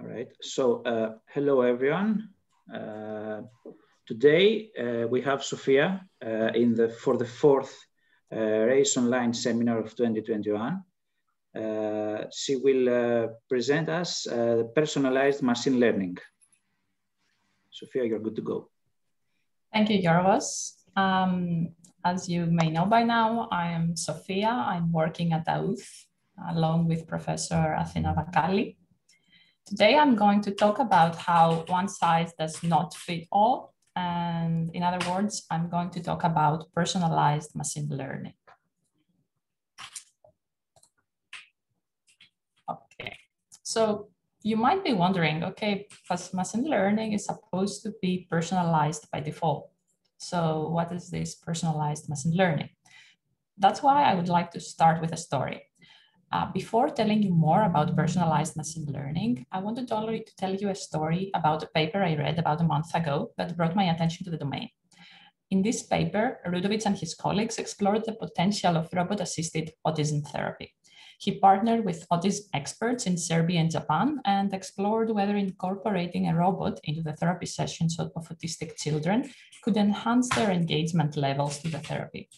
All right. So, uh, hello everyone. Uh, today uh, we have Sophia uh, in the for the fourth uh, RAIS Online seminar of 2021. Uh, she will present us personalized machine learning. Sophia, you're good to go. Thank you, Yorgos. Um, as you may know by now, I am Sophia. I'm working at AUTH along with Professor Athena Vakali. Today I'm going to talk about how one size does not fit all. And in other words, I'm going to talk about personalized machine learning. Okay, so you might be wondering, okay, machine learning is supposed to be personalized by default. So what is this personalized machine learning? That's why I would like to start with a story. Uh, before telling you more about personalized machine learning, I wanted to tell you a story about a paper I read about a month ago that brought my attention to the domain. In this paper, Rudovic and his colleagues explored the potential of robot-assisted autism therapy. He partnered with autism experts in Serbia and Japan and explored whether incorporating a robot into the therapy sessions of autistic children could enhance their engagement levels to the therapy.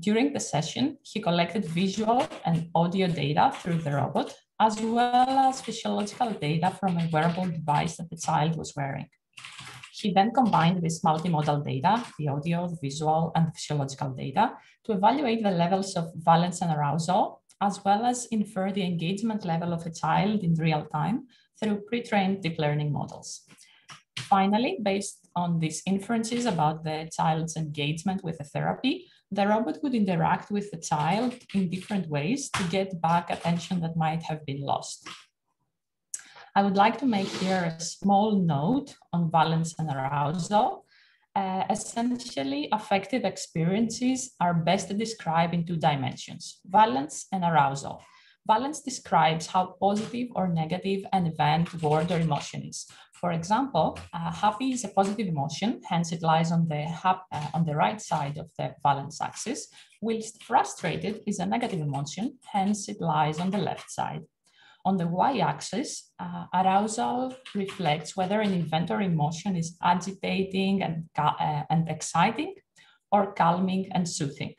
During the session, he collected visual and audio data through the robot, as well as physiological data from a wearable device that the child was wearing. He then combined this multimodal data, the audio, the visual, and physiological data, to evaluate the levels of valence and arousal, as well as infer the engagement level of a child in real time through pre-trained deep learning models. Finally, based on these inferences about the child's engagement with the therapy, the robot would interact with the child in different ways to get back attention that might have been lost. I would like to make here a small note on valence and arousal. Uh, essentially, affective experiences are best described in two dimensions, valence and arousal. Valence describes how positive or negative an event, word, or emotion is. For example, uh, happy is a positive emotion, hence it lies on the, uh, on the right side of the valence axis, whilst frustrated is a negative emotion, hence it lies on the left side. On the y-axis, uh, arousal reflects whether an event or emotion is agitating and, uh, and exciting or calming and soothing.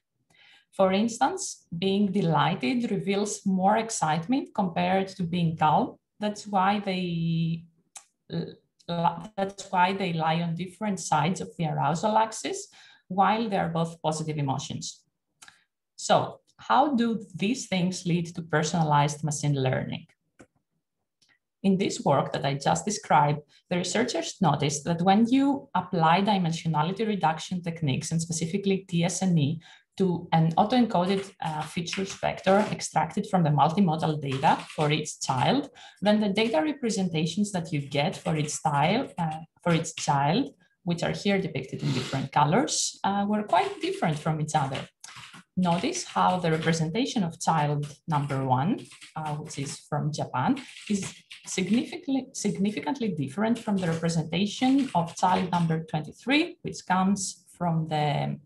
For instance, being delighted reveals more excitement compared to being calm. That's why they Uh, uh, that's why they lie on different sides of the arousal axis while they're both positive emotions. So how do these things lead to personalized machine learning? In this work that I just described, the researchers noticed that when you apply dimensionality reduction techniques and specifically TSNE to an auto-encoded uh, features vector extracted from the multimodal data for each child, then the data representations that you get for each style, uh, for each child, which are here depicted in different colors, uh, were quite different from each other. Notice how the representation of child number one, uh, which is from Japan, is significantly, significantly different from the representation of child number 23, which comes from the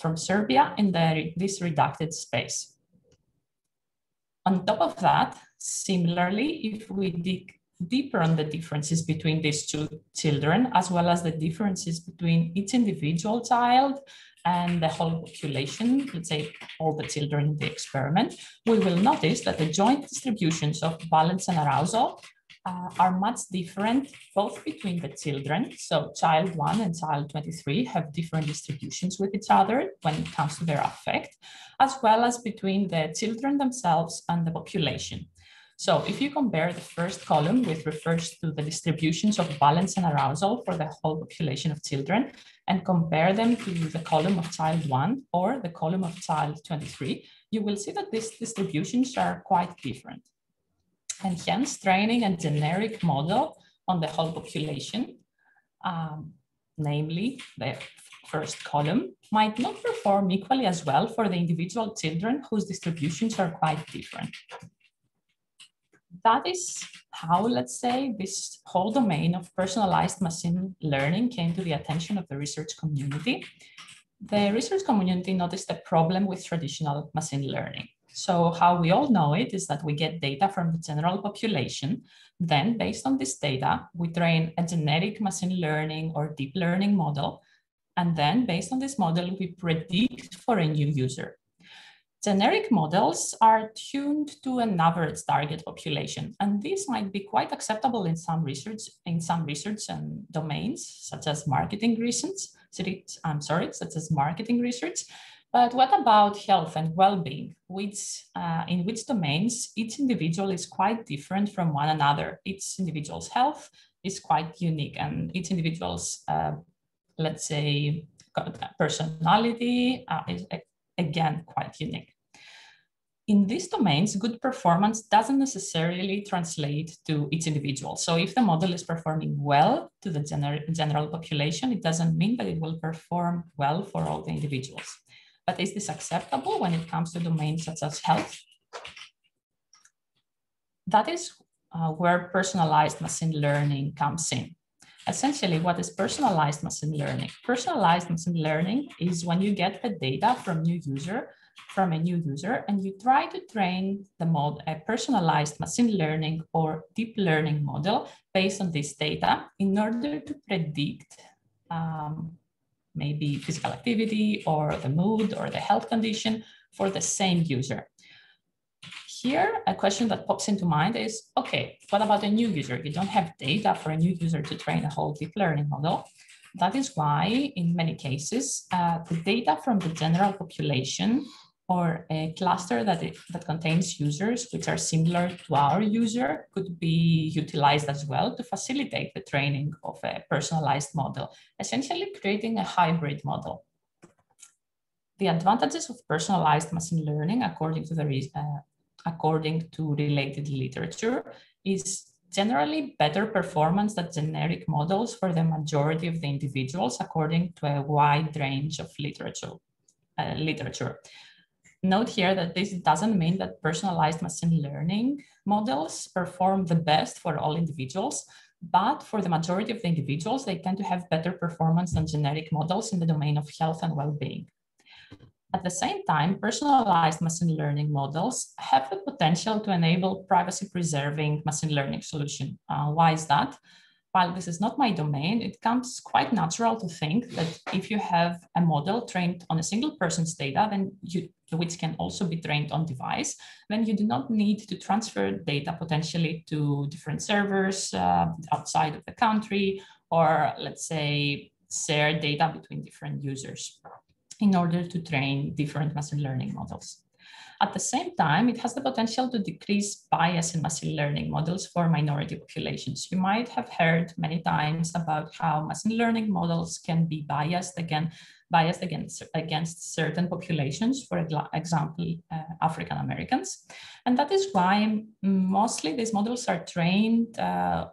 from Serbia in the, this redacted space. On top of that, similarly, if we dig deeper on the differences between these two children, as well as the differences between each individual child and the whole population, let's say all the children in the experiment, we will notice that the joint distributions of valence and arousal uh, are much different both between the children. So child one and child 23 have different distributions with each other when it comes to their affect, as well as between the children themselves and the population. So if you compare the first column, which refers to the distributions of valence and arousal for the whole population of children, and compare them to the column of child one or the column of child 23, you will see that these distributions are quite different and hence training a generic model on the whole population, um, namely the first column, might not perform equally as well for the individual children whose distributions are quite different. That is how, let's say, this whole domain of personalized machine learning came to the attention of the research community. The research community noticed a problem with traditional machine learning. So how we all know it is that we get data from the general population. Then based on this data, we train a generic machine learning or deep learning model. And then based on this model, we predict for a new user. Generic models are tuned to an average target population, and this might be quite acceptable in some research in some research and domains, such as marketing research. I'm sorry, such as marketing research. But what about health and well-being, which uh, in which domains each individual is quite different from one another. Each individual's health is quite unique, and each individual's, uh, let's say, personality uh, is again quite unique. In these domains, good performance doesn't necessarily translate to each individual. So if the model is performing well to the gener general population, it doesn't mean that it will perform well for all the individuals. But is this acceptable when it comes to domains such as health? That is uh, where personalized machine learning comes in. Essentially, what is personalized machine learning? Personalized machine learning is when you get the data from new user, from a new user, and you try to train the mod a personalized machine learning or deep learning model based on this data in order to predict um, maybe physical activity or the mood or the health condition for the same user. Here, a question that pops into mind is, okay, what about a new user? You don't have data for a new user to train a whole deep learning model. That is why, in many cases, uh, the data from the general population or a cluster that, it, that contains users which are similar to our user could be utilized as well to facilitate the training of a personalized model, essentially creating a hybrid model. The advantages of personalized machine learning, according to the uh, according to related literature, is generally better performance than generic models for the majority of the individuals, according to a wide range of literature. Uh, literature. Note here that this doesn't mean that personalized machine learning models perform the best for all individuals, but for the majority of the individuals, they tend to have better performance than generic models in the domain of health and well-being. At the same time, personalized machine learning models have the potential to enable privacy preserving machine learning solution. Uh, why is that? While this is not my domain, it comes quite natural to think that if you have a model trained on a single person's data, then you, which can also be trained on device, then you do not need to transfer data potentially to different servers uh, outside of the country, or let's say share data between different users in order to train different machine learning models. At the same time, it has the potential to decrease bias in machine learning models for minority populations. You might have heard many times about how machine learning models can be biased again, biased against, against certain populations, for example, uh, African Americans. And that is why mostly these models are trained uh,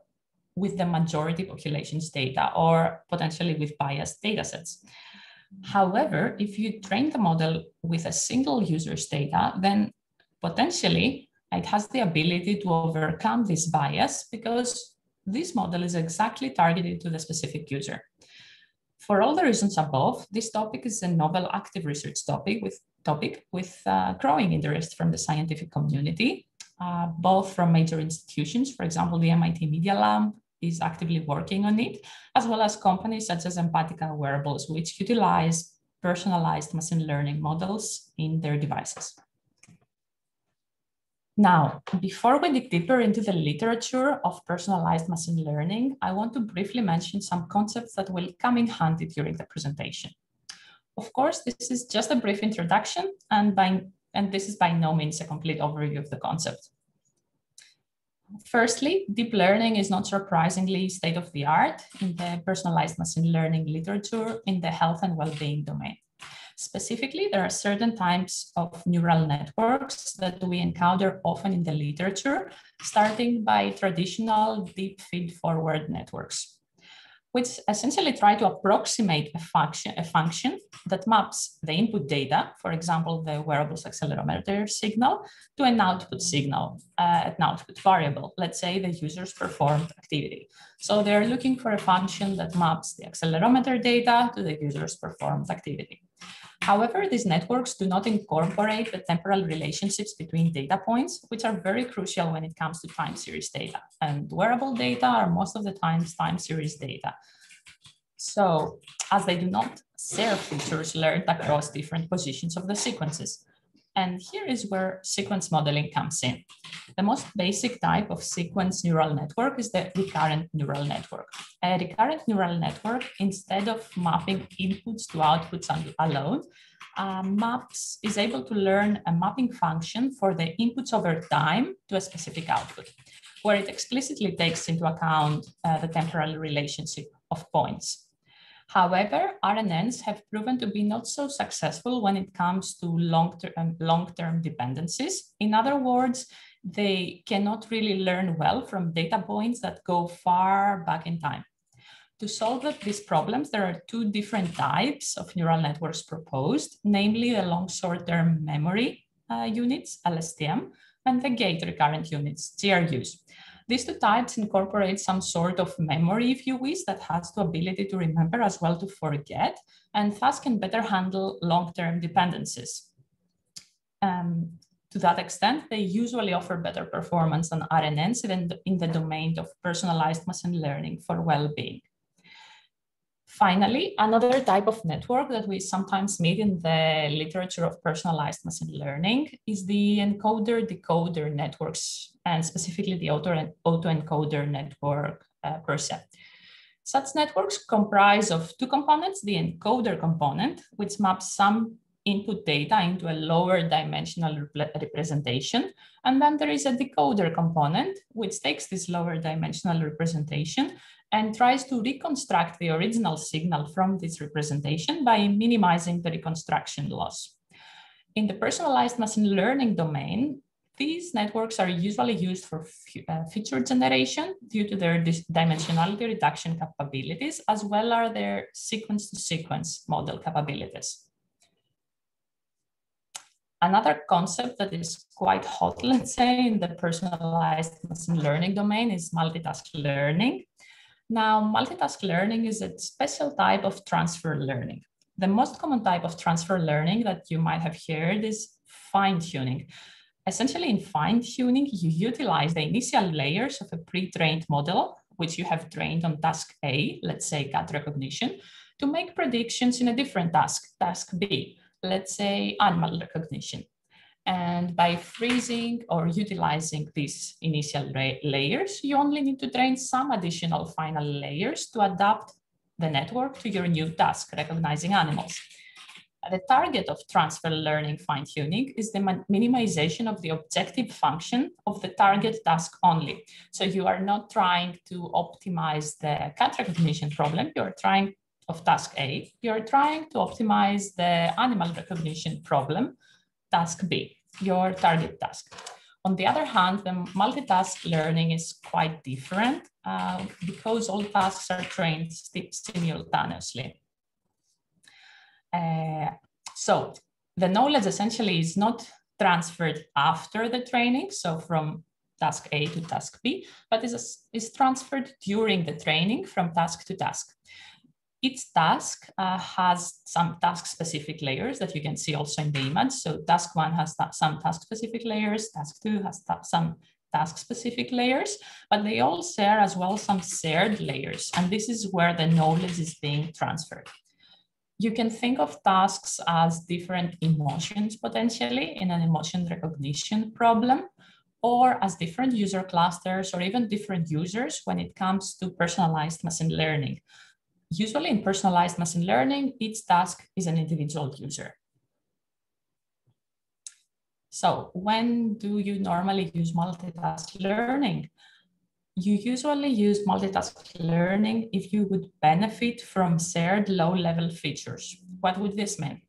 with the majority population's data or potentially with biased data sets. However, if you train the model with a single user's data, then potentially it has the ability to overcome this bias because this model is exactly targeted to the specific user. For all the reasons above, this topic is a novel active research topic with topic with uh, growing interest from the scientific community, uh, both from major institutions, for example, the MIT Media Lab, is actively working on it, as well as companies such as Empatica Wearables, which utilize personalized machine learning models in their devices. Now, before we dig deeper into the literature of personalized machine learning, I want to briefly mention some concepts that will come in handy during the presentation. Of course, this is just a brief introduction and, by, and this is by no means a complete overview of the concept. Firstly, deep learning is not surprisingly state of the art in the personalized machine learning literature in the health and well-being domain. Specifically, there are certain types of neural networks that we encounter often in the literature, starting by traditional deep feed-forward networks which essentially try to approximate a function, a function that maps the input data, for example, the wearables accelerometer signal, to an output signal, uh, an output variable, let's say the user's performed activity. So they're looking for a function that maps the accelerometer data to the user's performed activity. However, these networks do not incorporate the temporal relationships between data points, which are very crucial when it comes to time series data. And wearable data are most of the times time series data. So as they do not share features learned across different positions of the sequences. And here is where sequence modeling comes in. The most basic type of sequence neural network is the recurrent neural network. A recurrent neural network, instead of mapping inputs to outputs alone, uh, maps is able to learn a mapping function for the inputs over time to a specific output, where it explicitly takes into account uh, the temporal relationship of points. However, RNNs have proven to be not so successful when it comes to long-term um, long-term dependencies. In other words, they cannot really learn well from data points that go far back in time. To solve these problems, there are two different types of neural networks proposed, namely the long short-term memory uh, units, LSTM, and the gate recurrent units, GRUs. These two types incorporate some sort of memory, if you wish, that has the ability to remember as well to forget, and thus can better handle long-term dependencies. Um, to that extent, they usually offer better performance than RNNs in the, in the domain of personalized machine learning for well-being. Finally, another type of network that we sometimes meet in the literature of personalized machine learning is the encoder-decoder networks, and specifically the autoencoder network uh, per se. Such networks comprise of two components, the encoder component, which maps some input data into a lower dimensional rep representation. And then there is a decoder component, which takes this lower dimensional representation and tries to reconstruct the original signal from this representation by minimizing the reconstruction loss. In the personalized machine learning domain, these networks are usually used for uh, feature generation due to their dimensionality reduction capabilities, as well as their sequence to sequence model capabilities. Another concept that is quite hot, let's say, in the personalized machine learning domain is multitask learning. Now, multitask learning is a special type of transfer learning. The most common type of transfer learning that you might have heard is fine tuning. Essentially, in fine tuning, you utilize the initial layers of a pre trained model, which you have trained on task A, let's say cat recognition, to make predictions in a different task, task B, let's say animal recognition. And by freezing or utilizing these initial layers, you only need to train some additional final layers to adapt the network to your new task, recognizing animals. The target of transfer learning fine-tuning is the minimization of the objective function of the target task only. So you are not trying to optimize the cat recognition problem, you're trying of task A, you're trying to optimize the animal recognition problem, task B your target task. On the other hand, the multitask learning is quite different uh, because all tasks are trained simultaneously. Uh, so the knowledge essentially is not transferred after the training, so from task A to task B, but is, is transferred during the training from task to task. Each task uh, has some task-specific layers that you can see also in the image. So task one has some task-specific layers, task two has ta some task-specific layers, but they all share as well some shared layers. And this is where the knowledge is being transferred. You can think of tasks as different emotions potentially in an emotion recognition problem, or as different user clusters or even different users when it comes to personalized machine learning. Usually in personalized machine learning, each task is an individual user. So when do you normally use multitask learning? You usually use multitask learning if you would benefit from shared low-level features. What would this mean?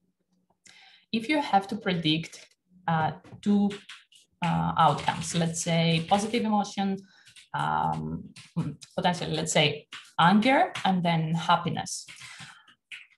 If you have to predict uh, two uh, outcomes, let's say positive emotion um, potentially, let's say, anger and then happiness.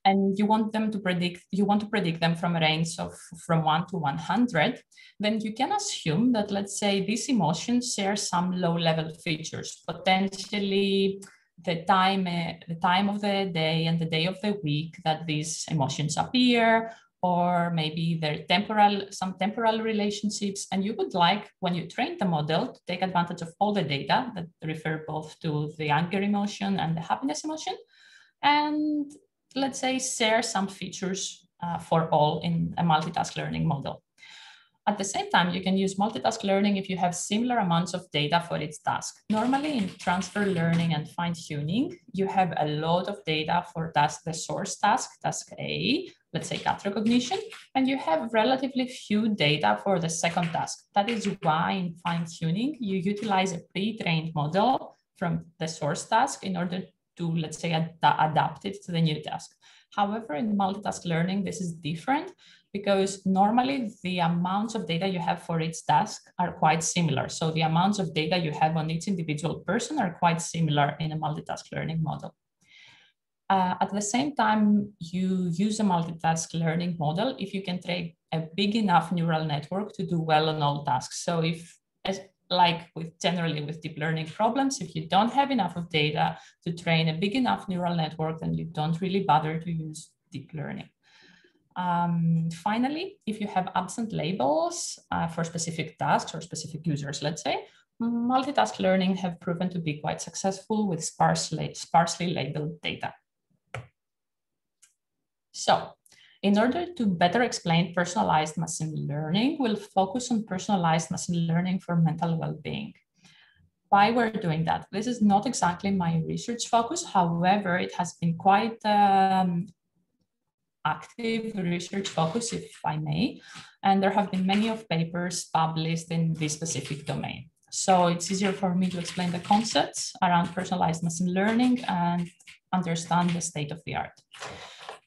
And you want them to predict, you want to predict them from a range of from one to 100, then you can assume that, let's say, these emotions share some low level features, potentially the time, uh, the time of the day and the day of the week that these emotions appear, or maybe there temporal, some temporal relationships. And you would like, when you train the model, to take advantage of all the data that refer both to the anger emotion and the happiness emotion. And let's say share some features uh, for all in a multitask learning model. At the same time, you can use multitask learning if you have similar amounts of data for each task. Normally in transfer learning and fine tuning, you have a lot of data for task, the source task, task A, let's say cat recognition, and you have relatively few data for the second task. That is why in fine tuning, you utilize a pre-trained model from the source task in order to, let's say, ad adapt it to the new task. However, in multitask learning, this is different because normally the amounts of data you have for each task are quite similar. So the amounts of data you have on each individual person are quite similar in a multitask learning model. Uh, at the same time, you use a multitask learning model if you can train a big enough neural network to do well on all tasks. So if, as, like with generally with deep learning problems, if you don't have enough of data to train a big enough neural network, then you don't really bother to use deep learning. Um, finally, if you have absent labels uh, for specific tasks or specific users, let's say, multitask learning have proven to be quite successful with sparsely, sparsely labeled data. So in order to better explain personalized machine learning, we'll focus on personalized machine learning for mental well-being. Why we're doing that? This is not exactly my research focus. However, it has been quite um, active research focus, if I may. And there have been many of papers published in this specific domain. So it's easier for me to explain the concepts around personalized machine learning and understand the state of the art.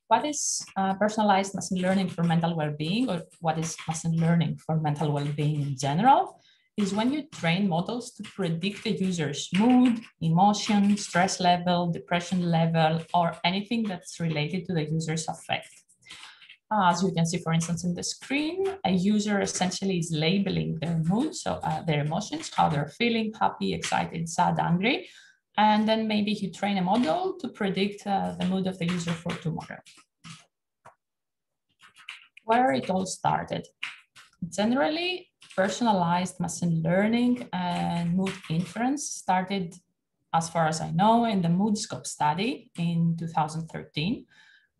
What is uh, personalized machine learning for mental well-being or what is machine learning for mental well-being in general? Is when you train models to predict the user's mood, emotion, stress level, depression level, or anything that's related to the user's affect. Uh, as you can see, for instance, in the screen, a user essentially is labeling their mood, so uh, their emotions, how they're feeling, happy, excited, sad, angry. And then maybe you train a model to predict uh, the mood of the user for tomorrow. Where it all started. Generally, personalized machine learning and mood inference started, as far as I know, in the MoodScope study in 2013,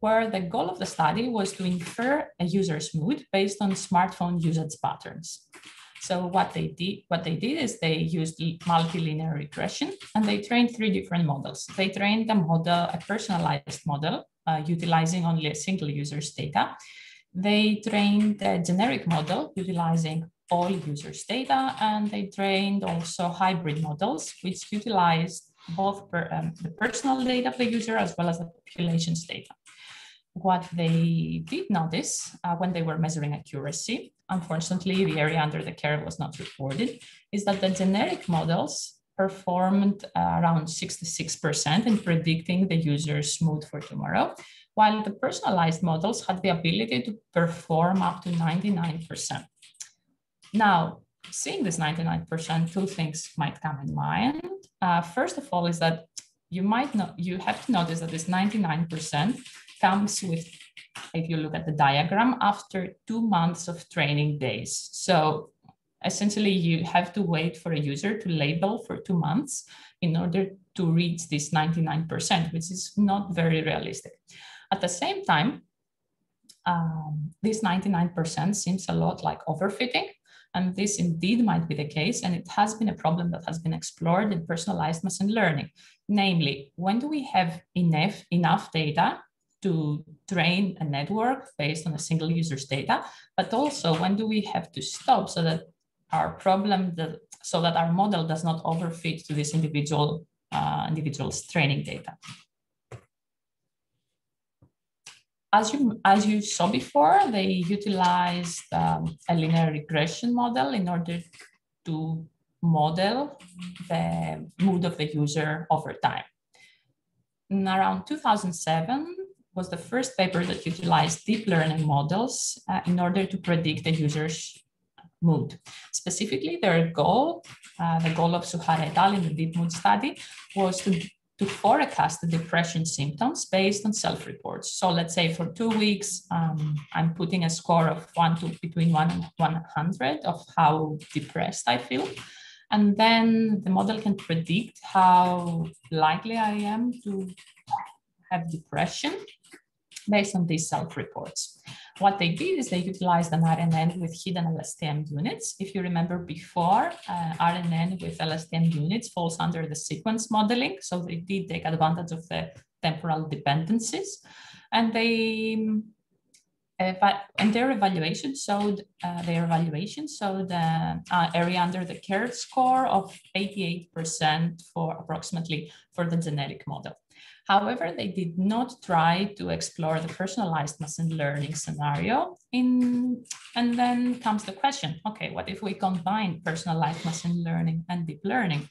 where the goal of the study was to infer a user's mood based on smartphone usage patterns. So what they did, what they did is they used multilinear regression and they trained three different models. They trained a model, a personalized model, uh, utilizing only a single user's data. They trained a generic model utilizing all users' data, and they trained also hybrid models, which utilized both per, um, the personal data of the user as well as the population's data. What they did notice uh, when they were measuring accuracy, unfortunately, the area under the curve was not reported, is that the generic models performed uh, around 66% in predicting the user's mood for tomorrow, while the personalized models had the ability to perform up to 99%. Now, seeing this 99%, two things might come in mind. Uh, first of all, is that you might not, you have to notice that this 99% comes with, if you look at the diagram, after two months of training days. So essentially you have to wait for a user to label for two months in order to reach this 99%, which is not very realistic. At the same time, um, this 99% seems a lot like overfitting and this indeed might be the case, and it has been a problem that has been explored in personalized machine learning. Namely, when do we have enough, enough data to train a network based on a single user's data, but also when do we have to stop so that our problem, that, so that our model does not overfit to this individual uh, individual's training data. As you, as you saw before, they utilized um, a linear regression model in order to model the mood of the user over time. In around 2007 was the first paper that utilized deep learning models uh, in order to predict the user's mood. Specifically, their goal, uh, the goal of Suhara et al. in the deep mood study, was to to forecast the depression symptoms based on self-reports. So let's say for two weeks, um, I'm putting a score of one to between one and 100 of how depressed I feel. And then the model can predict how likely I am to have depression based on these self-reports. What they did is they utilized an RNN with hidden LSTM units. If you remember before, uh, RNN with LSTM units falls under the sequence modeling. So they did take advantage of the temporal dependencies. And they and their evaluation showed uh, their evaluation showed the uh, area under the curve score of 88% for approximately for the generic model. However, they did not try to explore the personalized machine learning scenario. In, and then comes the question, okay, what if we combine personalized machine learning and deep learning?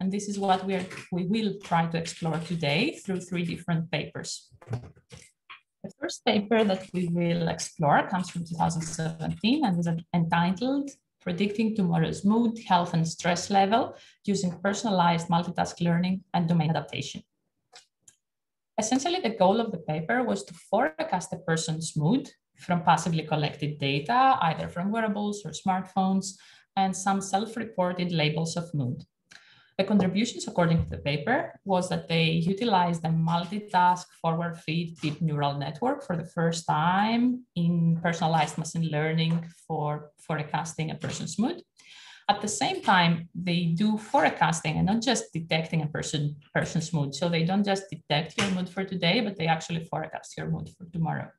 And this is what we, are, we will try to explore today through three different papers. The first paper that we will explore comes from 2017 and is entitled Predicting Tomorrow's Mood, Health, and Stress Level using Personalized Multitask Learning and Domain Adaptation. Essentially, the goal of the paper was to forecast a person's mood from passively collected data, either from wearables or smartphones, and some self-reported labels of mood. The contributions, according to the paper, was that they utilized a multitask forward feed deep neural network for the first time in personalized machine learning for forecasting a person's mood. At the same time, they do forecasting and not just detecting a person person's mood. So they don't just detect your mood for today, but they actually forecast your mood for tomorrow.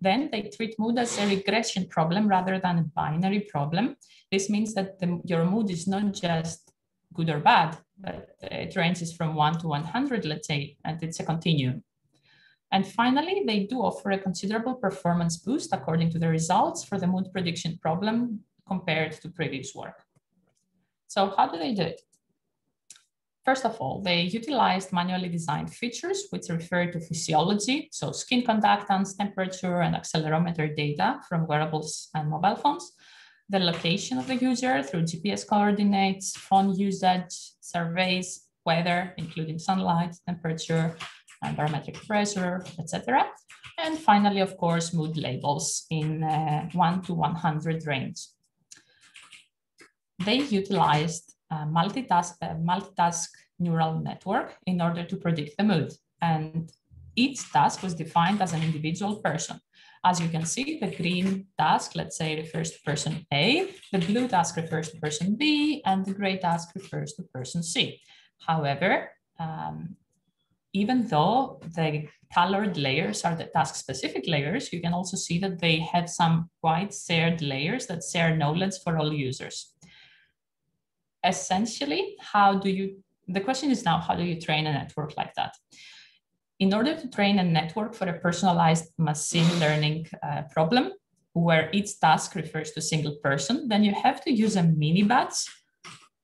Then they treat mood as a regression problem rather than a binary problem. This means that the, your mood is not just good or bad, but it ranges from one to 100, let's say, and it's a continuum. And finally, they do offer a considerable performance boost according to the results for the mood prediction problem compared to previous work. So how do they do it? First of all, they utilized manually designed features which refer to physiology, so skin conductance, temperature, and accelerometer data from wearables and mobile phones, the location of the user through GPS coordinates, phone usage, surveys, weather, including sunlight, temperature, and barometric pressure, etc. And finally, of course, mood labels in uh, 1 to 100 range they utilized a multitask, a multitask neural network in order to predict the mood. And each task was defined as an individual person. As you can see, the green task, let's say, refers to person A, the blue task refers to person B, and the gray task refers to person C. However, um, even though the colored layers are the task-specific layers, you can also see that they have some quite shared layers that share knowledge for all users essentially, how do you, the question is now, how do you train a network like that? In order to train a network for a personalized machine learning uh, problem, where each task refers to a single person, then you have to use a mini batch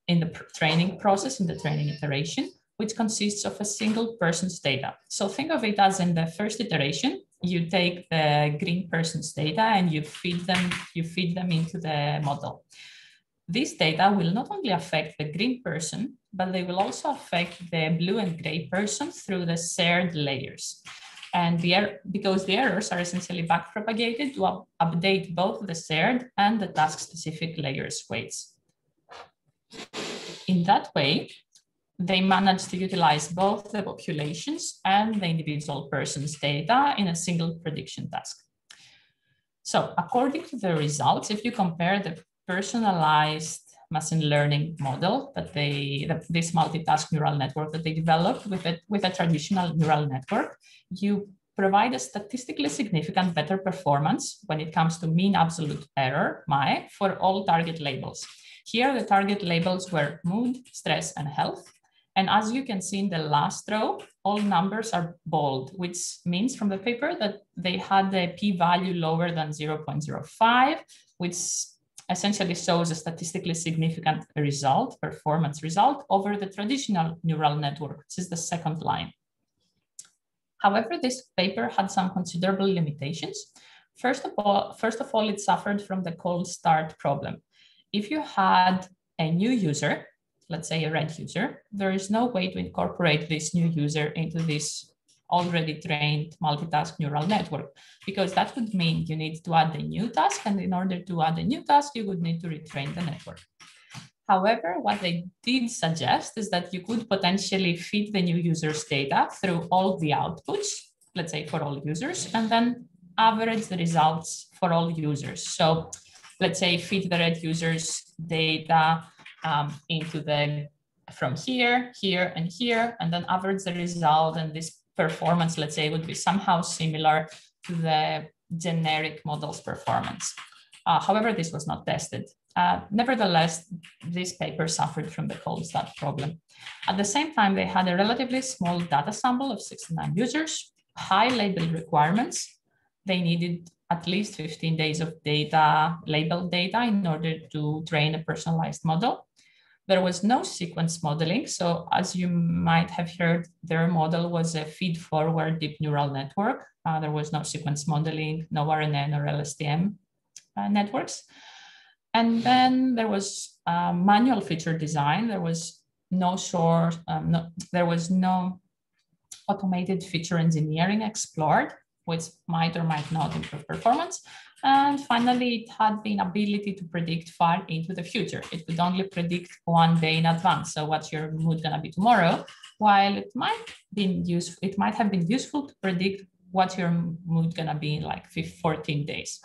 in the training process, in the training iteration, which consists of a single person's data. So think of it as in the first iteration, you take the green person's data and you feed them, you feed them into the model. This data will not only affect the green person, but they will also affect the blue and gray person through the shared layers. And the er because the errors are essentially backpropagated to up update both the shared and the task-specific layers weights. In that way, they manage to utilize both the populations and the individual person's data in a single prediction task. So according to the results, if you compare the personalized machine learning model that they, this multitask neural network that they developed with a, with a traditional neural network, you provide a statistically significant better performance when it comes to mean absolute error, MAE, for all target labels. Here, the target labels were mood, stress, and health. And as you can see in the last row, all numbers are bold, which means from the paper that they had a p-value lower than 0.05, which essentially shows a statistically significant result, performance result over the traditional neural network, which is the second line. However, this paper had some considerable limitations. First of all, first of all, it suffered from the cold start problem. If you had a new user let's say a red user, there is no way to incorporate this new user into this already trained multitask neural network, because that would mean you need to add a new task. And in order to add a new task, you would need to retrain the network. However, what they did suggest is that you could potentially feed the new user's data through all the outputs, let's say for all users, and then average the results for all users. So let's say feed the red users data um, into the from here, here, and here, and then average the result. And this performance, let's say, would be somehow similar to the generic model's performance. Uh, however, this was not tested. Uh, nevertheless, this paper suffered from the cold start problem. At the same time, they had a relatively small data sample of 69 users, high label requirements. They needed at least 15 days of data, labeled data in order to train a personalized model. There was no sequence modeling. So as you might have heard, their model was a feed forward deep neural network. Uh, there was no sequence modeling, no RNN or LSTM uh, networks. And then there was uh, manual feature design. There was no short, um, no, there was no automated feature engineering explored which might or might not improve performance. And finally, it had the ability to predict far into the future. It could only predict one day in advance. So what's your mood gonna be tomorrow? While it might useful, it might have been useful to predict what your mood gonna be in like 14 days.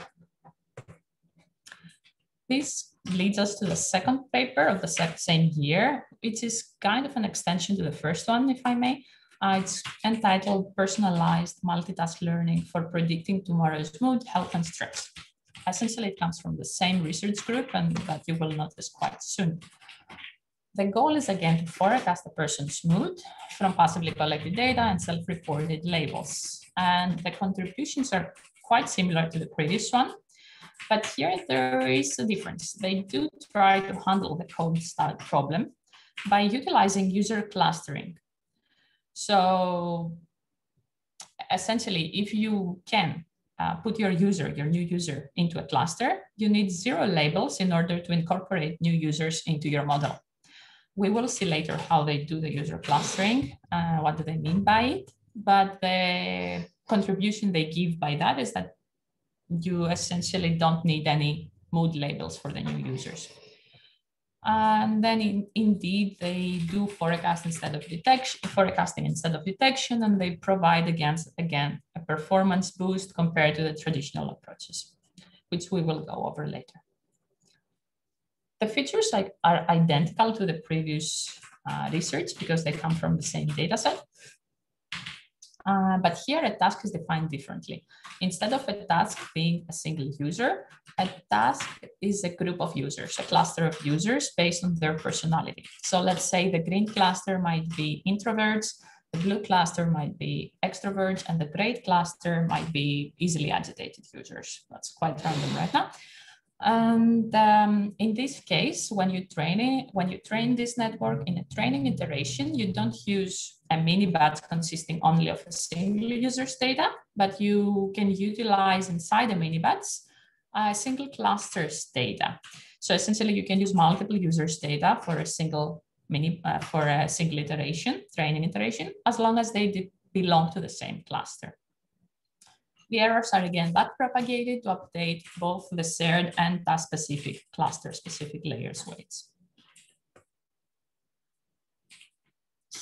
This leads us to the second paper of the same year, which is kind of an extension to the first one, if I may. Uh, it's entitled Personalized Multitask Learning for Predicting Tomorrow's Mood, Health, and Stress. Essentially, it comes from the same research group and that you will notice quite soon. The goal is again to forecast a person's mood from passively collected data and self-reported labels. And the contributions are quite similar to the previous one, but here there is a difference. They do try to handle the cold start problem by utilizing user clustering so essentially, if you can uh, put your user, your new user into a cluster, you need zero labels in order to incorporate new users into your model. We will see later how they do the user clustering, uh, what do they mean by it, but the contribution they give by that is that you essentially don't need any mood labels for the new users. And then in, indeed, they do forecast instead of detection, forecasting instead of detection, and they provide against, again, a performance boost compared to the traditional approaches, which we will go over later. The features like, are identical to the previous uh, research because they come from the same data set. Uh, but here a task is defined differently. Instead of a task being a single user, a task is a group of users, a cluster of users based on their personality. So let's say the green cluster might be introverts, the blue cluster might be extroverts, and the gray cluster might be easily agitated users. That's quite random right now. And um, in this case, when you train it, when you train this network in a training iteration, you don't use a mini batch consisting only of a single user's data, but you can utilize inside a mini batch a single cluster's data. So essentially, you can use multiple users' data for a single mini uh, for a single iteration, training iteration, as long as they belong to the same cluster. The errors are again back propagated to update both the shared and task-specific cluster-specific layers weights.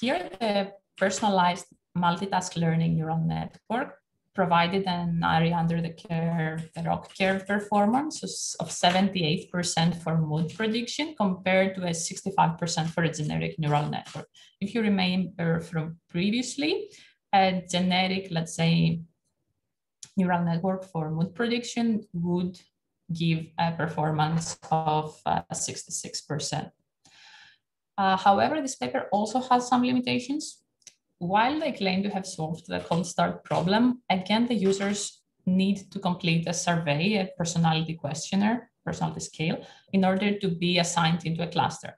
Here, the personalized multitask learning neural network provided an area under the curve, the ROC curve performance of 78% for mood prediction compared to a 65% for a generic neural network. If you remember from previously, a generic, let's say, neural network for mood prediction would give a performance of uh, 66%. Uh, however, this paper also has some limitations. While they claim to have solved the cold start problem, again, the users need to complete a survey, a personality questionnaire, personality scale, in order to be assigned into a cluster.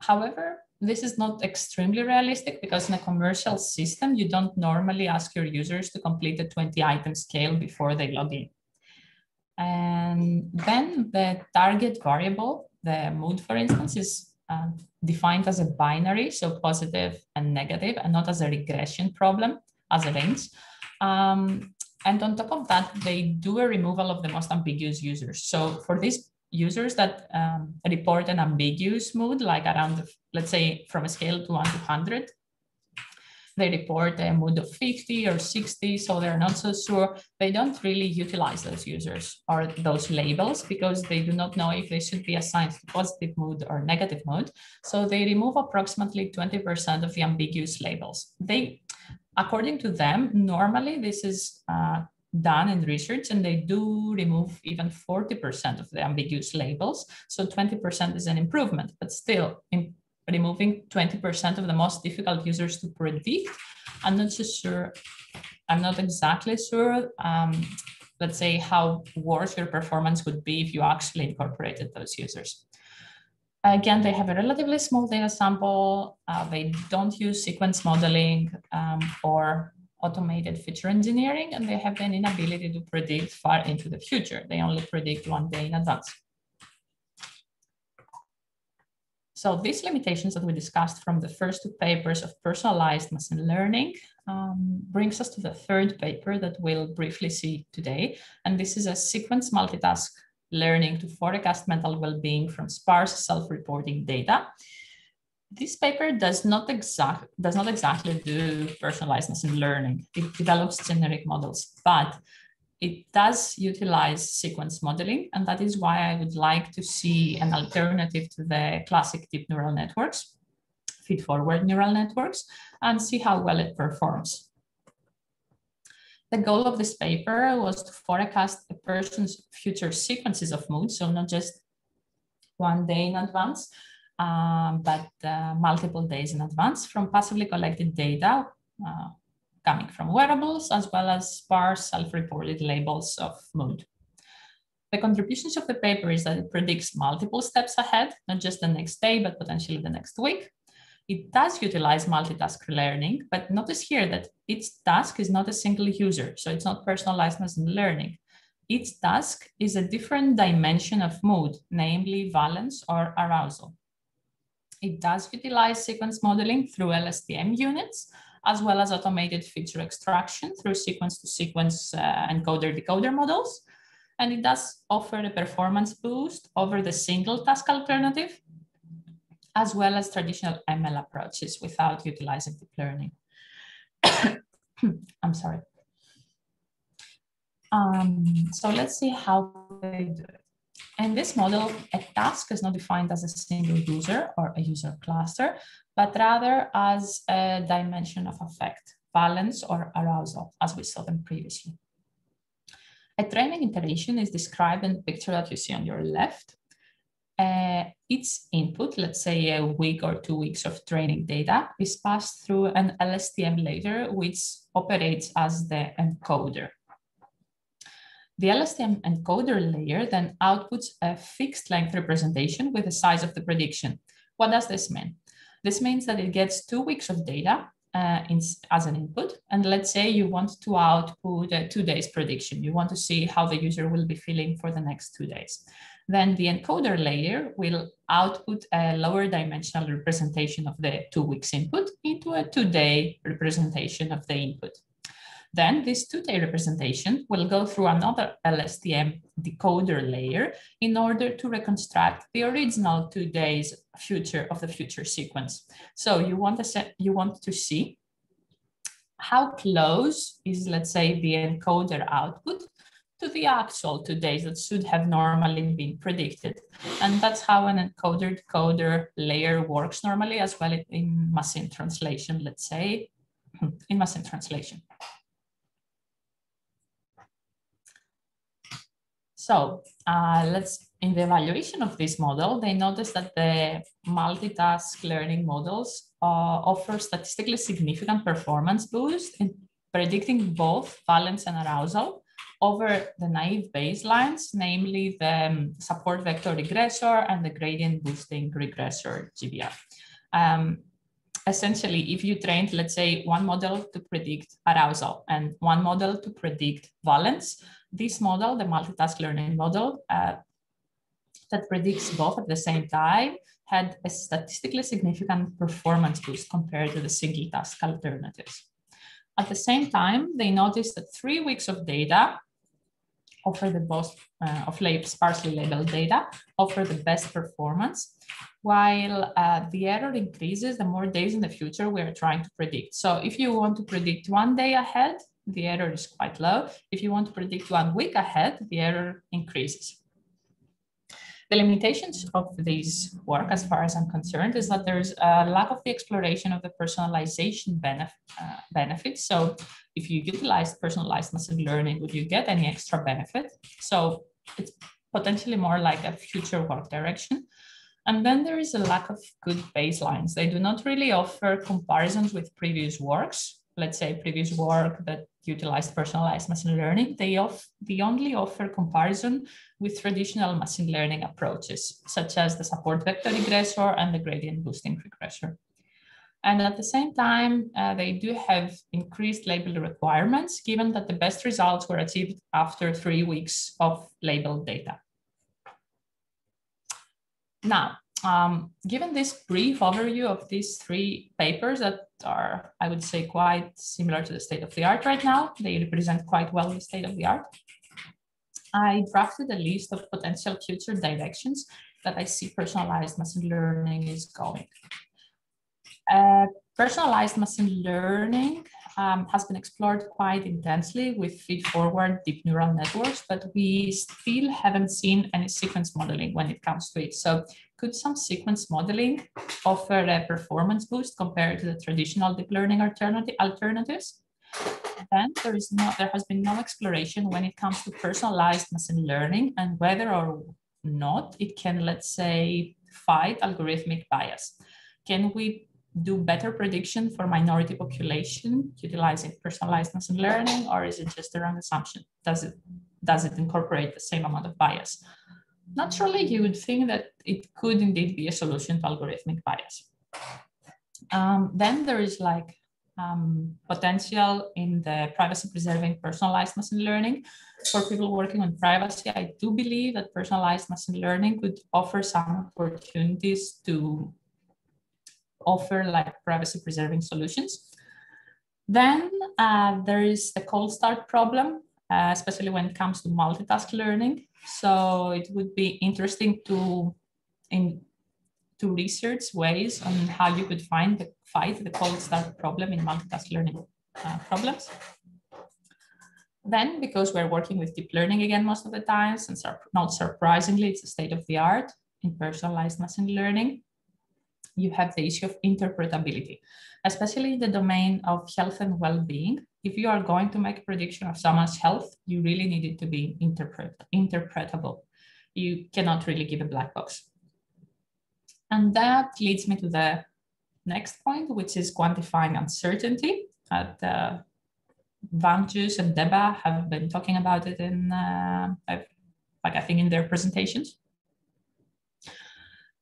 However, this is not extremely realistic because in a commercial system, you don't normally ask your users to complete a 20 item scale before they log in. And then the target variable, the mood, for instance, is uh, defined as a binary, so positive and negative, and not as a regression problem, as a range. Um, and on top of that, they do a removal of the most ambiguous users. So for these users that um, report an ambiguous mood, like around, the, let's say from a scale to 1 to 100, they report a mood of 50 or 60, so they're not so sure. They don't really utilize those users or those labels because they do not know if they should be assigned to positive mood or negative mood. So they remove approximately 20% of the ambiguous labels. They, according to them, normally this is uh, done in research and they do remove even 40% of the ambiguous labels. So 20% is an improvement, but still in removing 20% of the most difficult users to predict. I'm not so sure, I'm not exactly sure, um, let's say how worse your performance would be if you actually incorporated those users. Again, they have a relatively small data sample. Uh, they don't use sequence modeling um, or automated feature engineering, and they have an inability to predict far into the future. They only predict one day in advance. So these limitations that we discussed from the first two papers of personalized machine learning um, brings us to the third paper that we'll briefly see today. And this is a sequence multitask learning to forecast mental well-being from sparse self-reporting data. This paper does not, exact, does not exactly do personalized machine learning. It develops generic models, but it does utilize sequence modeling, and that is why I would like to see an alternative to the classic deep neural networks, feed-forward neural networks, and see how well it performs. The goal of this paper was to forecast a person's future sequences of mood, so not just one day in advance, um, but uh, multiple days in advance from passively collected data, uh, coming from wearables, as well as sparse self-reported labels of mood. The contributions of the paper is that it predicts multiple steps ahead, not just the next day, but potentially the next week. It does utilize multitask learning, but notice here that each task is not a single user, so it's not personalized machine learning. Each task is a different dimension of mood, namely valence or arousal. It does utilize sequence modeling through LSTM units, as well as automated feature extraction through sequence to sequence uh, encoder decoder models. And it does offer a performance boost over the single task alternative, as well as traditional ML approaches without utilizing deep learning. I'm sorry. Um, so let's see how they do it. In this model, a task is not defined as a single user or a user cluster, but rather as a dimension of affect, valence, or arousal, as we saw them previously. A training iteration is described in the picture that you see on your left. Uh, its input, let's say a week or two weeks of training data, is passed through an LSTM layer, which operates as the encoder. The LSTM encoder layer then outputs a fixed length representation with the size of the prediction. What does this mean? This means that it gets two weeks of data uh, in, as an input. And let's say you want to output a two days prediction. You want to see how the user will be feeling for the next two days. Then the encoder layer will output a lower dimensional representation of the two weeks input into a two day representation of the input. Then this two-day representation will go through another LSTM decoder layer in order to reconstruct the original two days future of the future sequence. So you want to, set, you want to see how close is, let's say, the encoder output to the actual two days that should have normally been predicted. And that's how an encoder decoder layer works normally as well in machine translation, let's say, in machine translation. So uh, let's, in the evaluation of this model, they noticed that the multitask learning models uh, offer statistically significant performance boost in predicting both valence and arousal over the naive baselines, namely the um, support vector regressor and the gradient boosting regressor GBR. Um, essentially, if you trained, let's say, one model to predict arousal and one model to predict valence, this model, the multitask learning model, uh, that predicts both at the same time, had a statistically significant performance boost compared to the single task alternatives. At the same time, they noticed that three weeks of data offer the most uh, of sparsely labeled data offer the best performance, while uh, the error increases the more days in the future we are trying to predict. So if you want to predict one day ahead, the error is quite low. If you want to predict one week ahead, the error increases. The limitations of this work, as far as I'm concerned, is that there's a lack of the exploration of the personalization benef uh, benefits. So if you utilize personalized machine learning, would you get any extra benefit? So it's potentially more like a future work direction. And then there is a lack of good baselines. They do not really offer comparisons with previous works, let's say previous work that utilized personalized machine learning, they, off, they only offer comparison with traditional machine learning approaches, such as the support vector regressor and the gradient boosting regressor. And at the same time, uh, they do have increased label requirements, given that the best results were achieved after three weeks of labeled data. Now, um, given this brief overview of these three papers that are, I would say, quite similar to the state of the art right now, they represent quite well the state of the art. I drafted a list of potential future directions that I see personalized machine learning is going. Uh, personalized machine learning um, has been explored quite intensely with feed-forward deep neural networks, but we still haven't seen any sequence modeling when it comes to it. So could some sequence modeling offer a performance boost compared to the traditional deep learning alternative alternatives? Then there is there has been no exploration when it comes to personalized machine learning and whether or not it can, let's say, fight algorithmic bias. Can we do better prediction for minority population utilizing personalized machine learning, or is it just a wrong assumption? Does it does it incorporate the same amount of bias? Naturally, you would think that it could indeed be a solution to algorithmic bias. Um, then there is like um, potential in the privacy preserving personalized machine learning. For people working on privacy, I do believe that personalized machine learning could offer some opportunities to offer like privacy preserving solutions. Then uh, there is the cold start problem, uh, especially when it comes to multitask learning. So it would be interesting to in to research ways on how you could find the fight the cold start problem in multitask learning uh, problems. Then, because we're working with deep learning again most of the times, and not surprisingly, it's a state of the art in personalized machine learning you have the issue of interpretability, especially in the domain of health and well-being. If you are going to make a prediction of someone's health, you really need it to be interpret interpretable. You cannot really give a black box. And that leads me to the next point, which is quantifying uncertainty. At uh, Vangjus and Deba have been talking about it in, uh, like I think in their presentations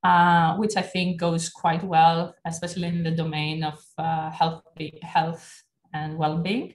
uh, which I think goes quite well, especially in the domain of uh, health, health and well-being.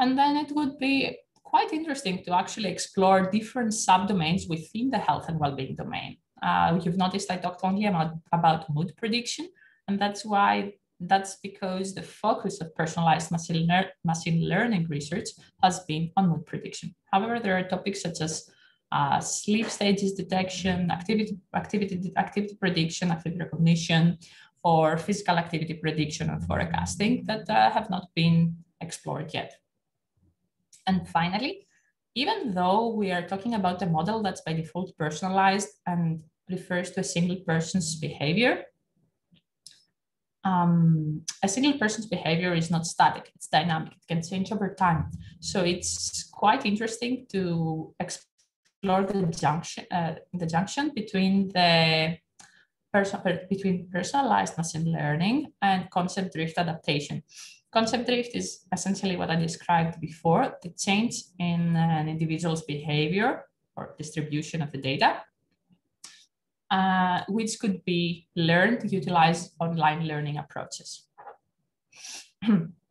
And then it would be quite interesting to actually explore different subdomains within the health and well-being domain. Uh, you've noticed I talked only about, about mood prediction, and that's why that's because the focus of personalized machine, machine learning research has been on mood prediction. However, there are topics such as uh, sleep stages detection, activity, activity, activity prediction, activity recognition, or physical activity prediction and forecasting that uh, have not been explored yet. And finally, even though we are talking about a model that's by default personalized and refers to a single person's behavior, um, a single person's behavior is not static, it's dynamic, it can change over time. So it's quite interesting to explore the junction, uh, the junction between the person, between personalized machine learning and concept drift adaptation. Concept drift is essentially what I described before, the change in an individual's behavior or distribution of the data, uh, which could be learned to utilize online learning approaches.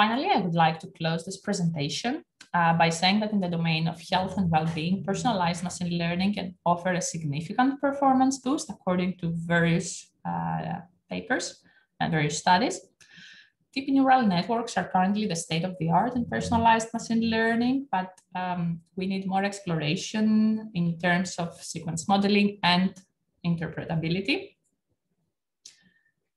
Finally, I would like to close this presentation uh, by saying that in the domain of health and well-being, personalized machine learning can offer a significant performance boost according to various uh, papers and various studies. Deep neural networks are currently the state of the art in personalized machine learning, but um, we need more exploration in terms of sequence modeling and interpretability.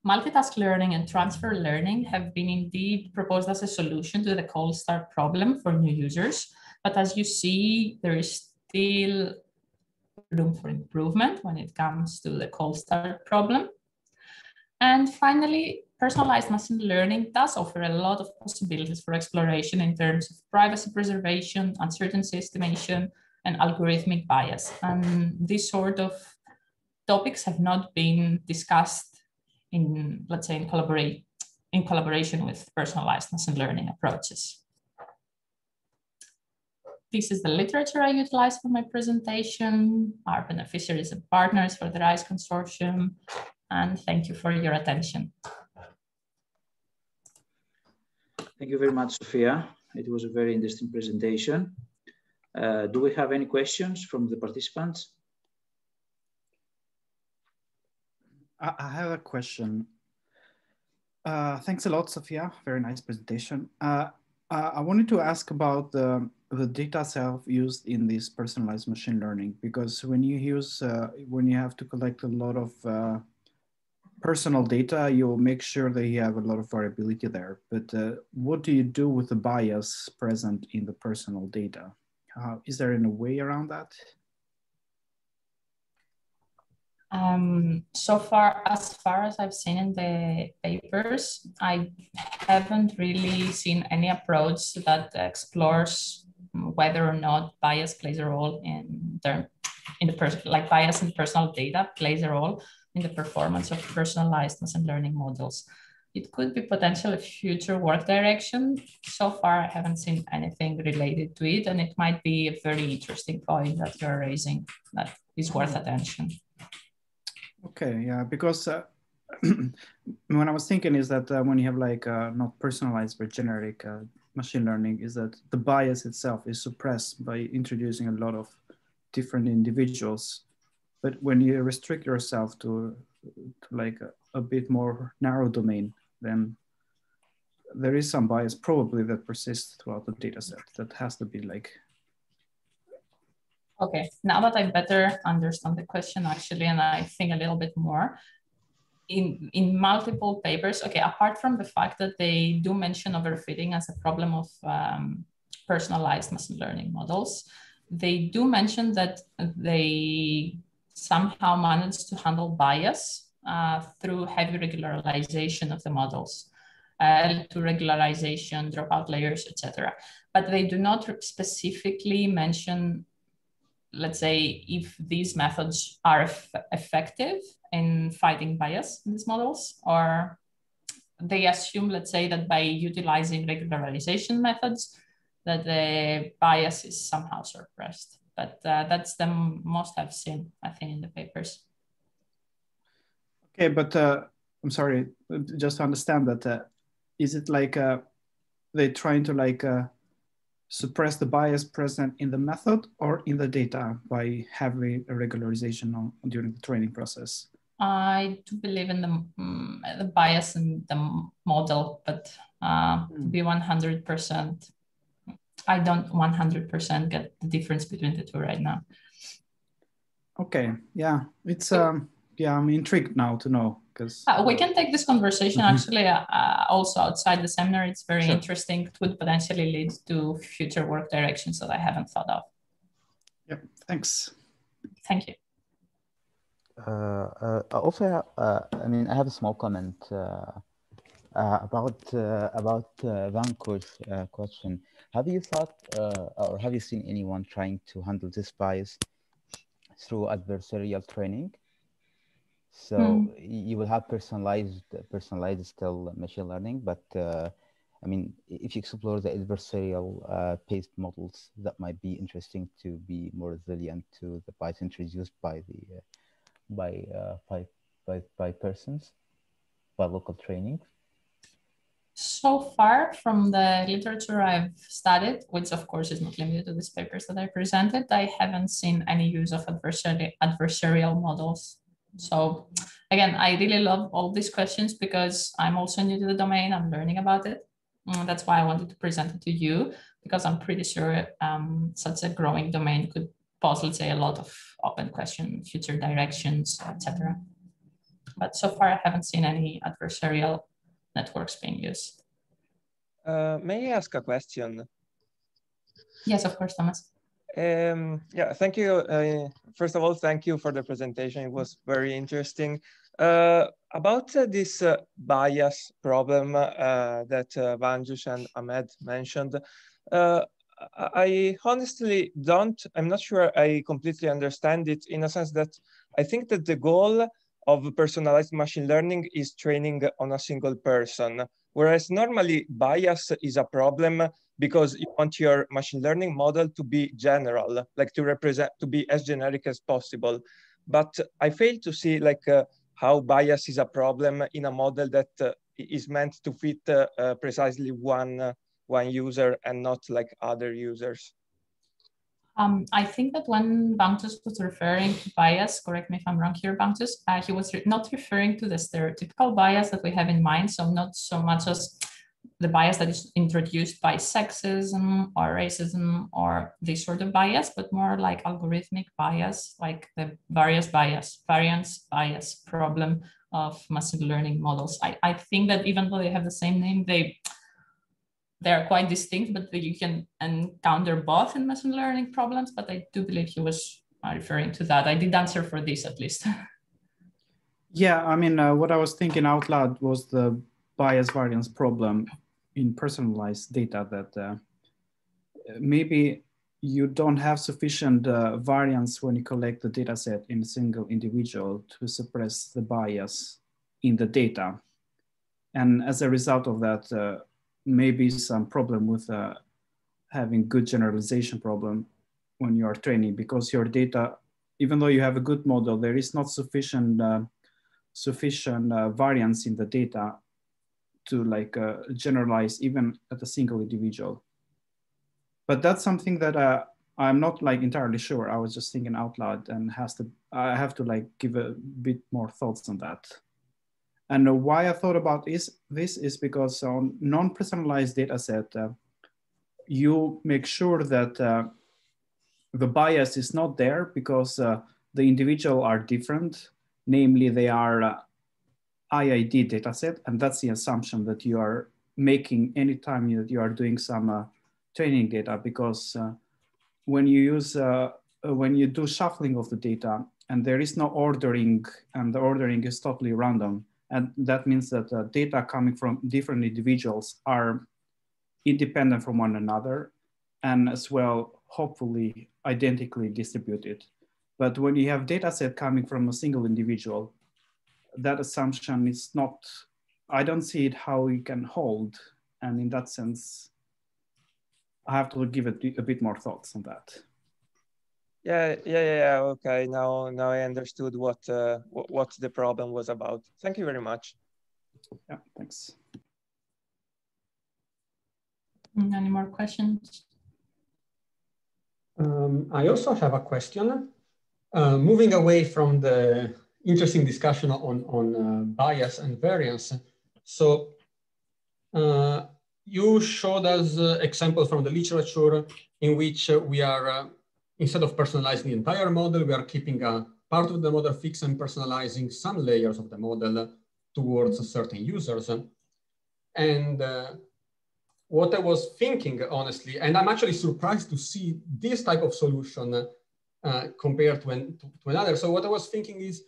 Multitask learning and transfer learning have been indeed proposed as a solution to the cold start problem for new users. But as you see, there is still room for improvement when it comes to the cold start problem. And finally, personalized machine learning does offer a lot of possibilities for exploration in terms of privacy preservation, uncertainty estimation, and algorithmic bias. And these sort of topics have not been discussed in, let's say, in collaborate in collaboration with personalized machine learning approaches. This is the literature I utilized for my presentation, our beneficiaries and partners for the RAIS consortium, and thank you for your attention. Thank you very much, Sophia. It was a very interesting presentation. Uh, do we have any questions from the participants? I have a question. Uh, thanks a lot, Sophia. Very nice presentation. Uh, uh, I wanted to ask about the, the data self used in this personalized machine learning, because when you use, uh, when you have to collect a lot of uh, personal data, you'll make sure that you have a lot of variability there. But uh, what do you do with the bias present in the personal data? is there any way around that? Um, so far, as far as I've seen in the papers, I haven't really seen any approach that explores whether or not bias plays a role in the in the person like bias in personal data plays a role in the performance of personalized machine learning models. It could be potential future work direction. So far, I haven't seen anything related to it, and it might be a very interesting point that you're raising that is worth attention. Okay, yeah, because uh, when I was thinking is that uh, when you have like uh, not personalized but generic uh, machine learning, is that the bias itself is suppressed by introducing a lot of different individuals. But when you restrict yourself to, to like a, a bit more narrow domain, then there is some bias probably that persists throughout the data set that has to be like Okay, now that I better understand the question actually, and I think a little bit more, in, in multiple papers, okay, apart from the fact that they do mention overfitting as a problem of um, personalized machine learning models, they do mention that they somehow managed to handle bias uh, through heavy regularization of the models. Uh, to regularization, dropout layers, etc. But they do not specifically mention let's say, if these methods are effective in fighting bias in these models, or they assume, let's say, that by utilizing regularization methods, that the bias is somehow suppressed. But uh, that's the most I've seen, I think, in the papers. Okay, but uh, I'm sorry, just to understand that, uh, is it like uh, they're trying to like uh, suppress the bias present in the method or in the data by having a regularization on, during the training process? I do believe in the, um, the bias in the model, but uh, mm. to be 100%, I don't 100% get the difference between the two right now. Okay, yeah, it's um, yeah, I'm intrigued now to know because uh, we can take this conversation mm-hmm. actually uh, uh, also outside the seminar. It's very sure. interesting. It would potentially lead to future work directions that I haven't thought of. Yeah, thanks. Thank you. Uh, uh, also, uh, I mean, I have a small comment about about Vanko's question. Have you thought, or have you seen anyone trying to handle this bias through adversarial training? So mm. you will have personalized, personalized still machine learning, but uh, I mean, if you explore the adversarial uh, based models, that might be interesting to be more resilient to the bias introduced by the uh, by, uh, by by by persons by local training. so far from the literature I've studied, which of course is not limited to these papers that I presented, I haven't seen any use of adversarial, adversarial models. So again, I really love all these questions because I'm also new to the domain, I'm learning about it. And that's why I wanted to present it to you because I'm pretty sure um, such a growing domain could pose, let's say, a lot of open question, future directions, etc. But so far, I haven't seen any adversarial networks being used. Uh, may I ask a question? Yes, of course, Thomas. Um, yeah, thank you. Uh, first of all, thank you for the presentation. It was very interesting. Uh, about uh, this uh, bias problem uh, that uh, Vanjush and Ahmed mentioned, I honestly don't, I'm not sure I completely understand it in a sense that I think that the goal of personalized machine learning is training on a single person. Whereas normally bias is a problem because you want your machine learning model to be general, like to represent, to be as generic as possible. But I fail to see like uh, how bias is a problem in a model that uh, is meant to fit uh, uh precisely one, uh, one user and not like other users. Um, I think that when Bantus was referring to bias, correct me if I'm wrong here, Bantus, uh, he was re not referring to the stereotypical bias that we have in mind. So not so much as the bias that is introduced by sexism or racism or this sort of bias, but more like algorithmic bias, like the various bias, variance bias problem of machine learning models. I, I think that even though they have the same name, they they are quite distinct, but you can encounter both in machine learning problems. But I do believe he was referring to that. I did answer for this at least. yeah, I mean, uh, what I was thinking out loud was the bias variance problem in personalized data that uh, maybe you don't have sufficient uh, variance when you collect the data set in a single individual to suppress the bias in the data. And as a result of that, uh, maybe some problem with uh, having good generalization problem when you are training because your data, even though you have a good model, there is not sufficient uh, sufficient uh, variance in the data to like uh, generalize even at a single individual. But that's something that uh, I'm not like entirely sure. I was just thinking out loud and has to I have to like give a bit more thoughts on that. And why I thought about is, this is because on non-personalized data set, uh, you make sure that uh, the bias is not there because uh, the individual are different. Namely, they are uh, IID dataset, and that's the assumption that you are making anytime that you are doing some uh, training data because uh, when you use, when you do shuffling of the data and there is no ordering and the ordering is totally random, and that means that uh, data coming from different individuals are independent from one another and as well, hopefully identically distributed. But when you have data set coming from a single individual, that assumption is not, I don't see it how we can hold. And in that sense, I have to give it a bit more thoughts on that. Yeah, yeah, yeah. Okay, now now I understood what uh, what the problem was about. Thank you very much. Yeah, thanks. Any more questions? Um, I also have a question. Uh, moving away from the interesting discussion on, on uh, bias and variance. So uh, you showed us uh, examples from the literature in which we are Instead of personalizing the entire model, we are keeping a part of the model fixed and personalizing some layers of the model towards certain users. And uh, what I was thinking, honestly, and I'm actually surprised to see this type of solution uh, compared to, an, to, to, another. So what I was thinking is,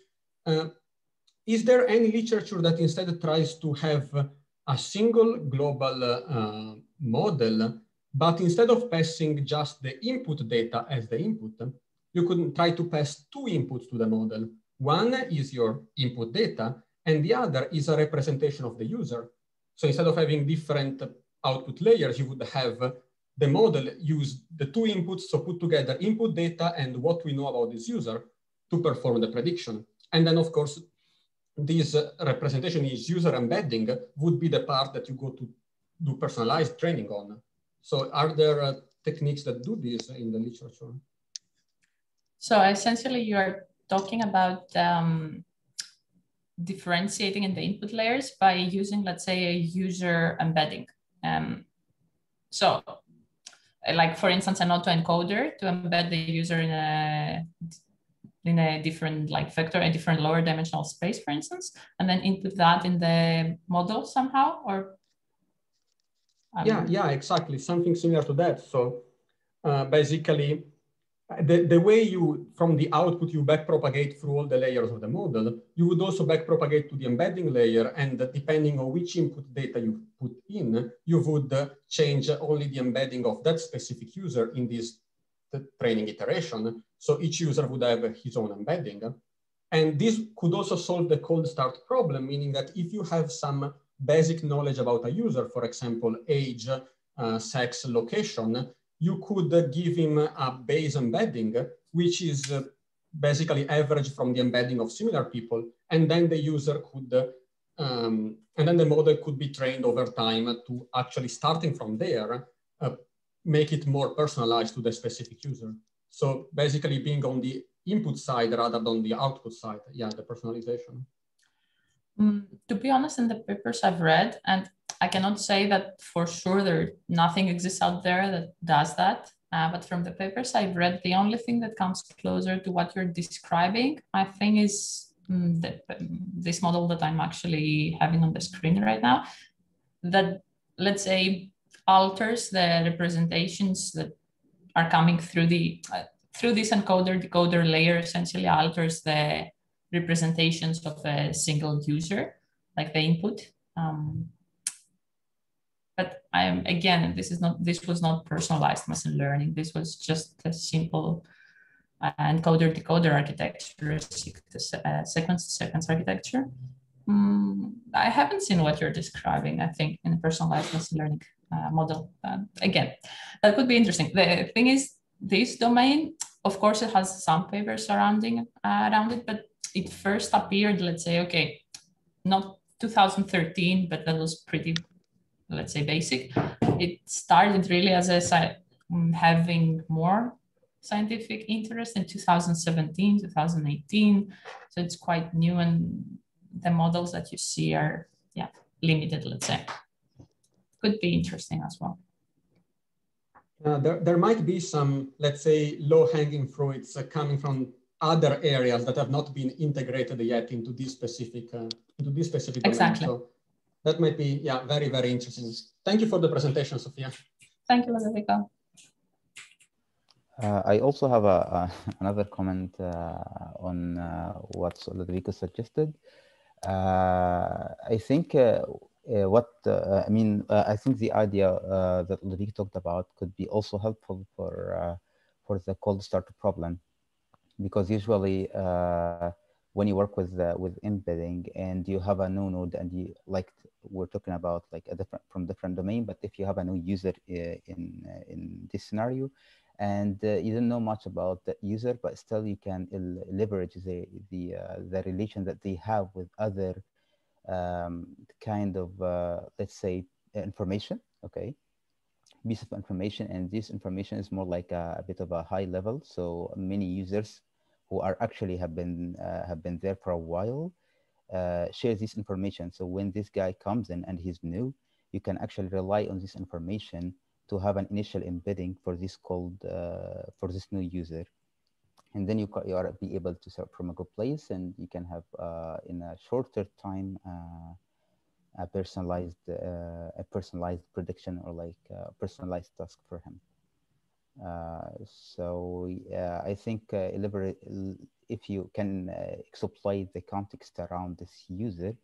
is there any literature that instead tries to have a single global uh, model but instead of passing just the input data as the input, you could try to pass two inputs to the model. One is your input data, and the other is a representation of the user. So instead of having different output layers, you would have the model use the two inputs, so put together input data and what we know about this user to perform the prediction. And then of course, this representation is user embedding would be the part that you go to do personalized training on. So are there uh, techniques that do this in the literature? So essentially you're talking about um, differentiating in the input layers by using, let's say, a user embedding. Um, so like for instance, an autoencoder to embed the user in a in a different like vector, a different lower dimensional space, for instance, and then input that in the model somehow or um... yeah, yeah, exactly. Something similar to that. So uh, basically the, the way you, from the output, you backpropagate through all the layers of the model, you would also backpropagate to the embedding layer. And depending on which input data you put in, you would change only the embedding of that specific user in this training iteration. So each user would have his own embedding. And this could also solve the cold start problem, meaning that if you have some basic knowledge about a user, for example, age, uh, sex, location, you could give him a base embedding, which is uh, basically average from the embedding of similar people. And then the user could, um, and then the model could be trained over time to actually starting from there, uh, make it more personalized to the specific user. So basically being on the input side rather than the output side. Yeah, the personalization. Mm, to be honest, in the papers I've read, and I cannot say that for sure there nothing exists out there that does that. Uh, but from the papers I've read, the only thing that comes closer to what you're describing, I think, is mm, the, this model that I'm actually having on the screen right now. That let's say alters the representations that are coming through the uh, through this encoder decoder layer. Essentially, alters the representations of a single user, like the input. Um, but I'm again, this is not this was not personalized machine learning. This was just a simple uh, encoder decoder architecture, uh, sequence sequence architecture. Mm, I haven't seen what you're describing. I think in personalized machine learning uh, model. Uh, again, that could be interesting. The thing is, this domain, of course, it has some papers surrounding uh, around it, but it first appeared, let's say, okay, not 2013, but that was pretty let's say basic. It started really as a um, having more scientific interest in 2017, 2018. So it's quite new and the models that you see are yeah limited, let's say. Could be interesting as well. Uh, there, there might be some, let's say, low-hanging fruits uh, coming from other areas that have not been integrated yet into this specific uh, into this specific exactly. So that might be, yeah, very, very interesting. Thank you for the presentation, Sofia. Thank you, Ludovico. Uh, I also have a, a another comment uh, on uh, what Ludovico suggested. Uh, I think uh, uh, what I mean, I think the idea that Ludovico talked about could be also helpful for for the cold start problem, because usually when you work with uh, with embedding and you have a new node and you like we're talking about like a different from different domain but if you have a new user uh, in uh, in this scenario and uh, you don't know much about the user but still you can leverage the the uh, the relation that they have with other um, kind of uh, let's say information okay piece of information and this information is more like a, a bit of a high level so many users who are actually have been uh, have been there for a while uh, share this information. So when this guy comes in and he's new, you can actually rely on this information to have an initial embedding for this called uh, for this new user. And then you, you are be able to start from a good place and you can have uh, in a shorter time uh, a personalized uh, a personalized prediction or like a personalized task for him. Uh, so uh, I think uh, if you can exploit the context around this user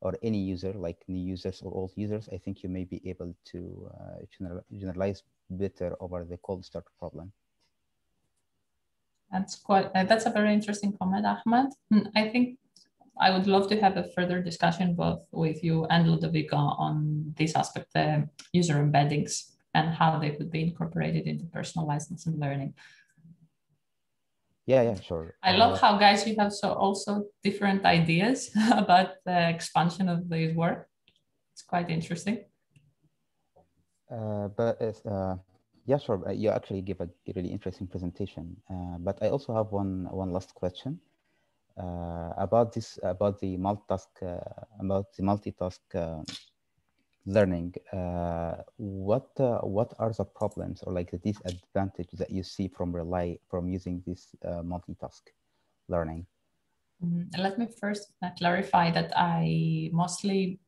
or any user like new users or old users, I think you may be able to general, generalize better over the cold start problem. That's quite, uh, that's a very interesting comment, Ahmed. Hmm, I think I would love to have a further discussion both with you and Ludovico on this aspect, the user embeddings and how they could be incorporated into personalized machine learning. Yeah, yeah, sure. I love uh, how guys you have so also different ideas about the expansion of this work. It's quite interesting. Uh, but it's, uh, yeah, sure. Uh, you actually give a really interesting presentation. Uh, but I also have one one last question uh, about this about the multitask about the multitask learning, uh, what uh, what are the problems or like the disadvantages that you see from rely from using this uh, multitask learning? Mm, let me first uh, clarify that I mostly